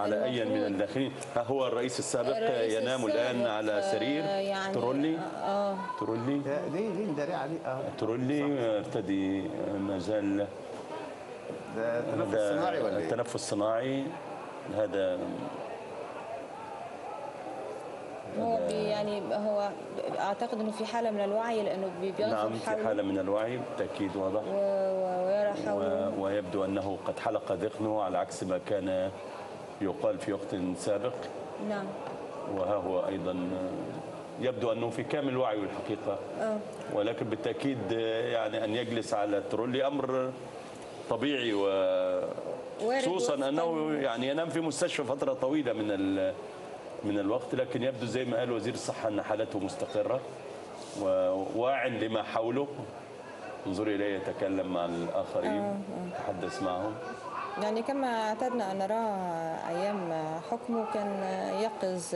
على أي من الداخلين؟ ها هو الرئيس السابق الرئيس ينام الآن السابق، على آه، سرير؟ يعني ترولي؟ آه. ترولي؟ ليه ليه نداري عليه؟ آه. ترولي ارتدي ما زال. ده تنفس صناعي ولا إيه؟ التنفس الصناعي. هذا هو يعني هو أعتقد إنه في حالة من الوعي لأنه بي- بينظر نعم في حالة من الوعي بالتأكيد واضح. و- و- ويرى حوله. و- ويبدو أنه قد حلق ذقنه على عكس ما كان يقال في وقت سابق. نعم. وها هو أيضا يبدو أنه في كامل وعي الحقيقة. آه. ولكن بالتأكيد يعني أن يجلس على الترولي أمر طبيعي وخصوصا وفقاً- أنه يعني ينام في مستشفى فترة طويلة من ال- من الوقت. لكن يبدو زي ما قال وزير الصحة أن حالته مستقرة. وواع لما حوله. انظري إليه يتكلم مع الآخرين. يتحدث معهم. يعني كما اعتدنا أن نراه أيام حكمه كان يقظ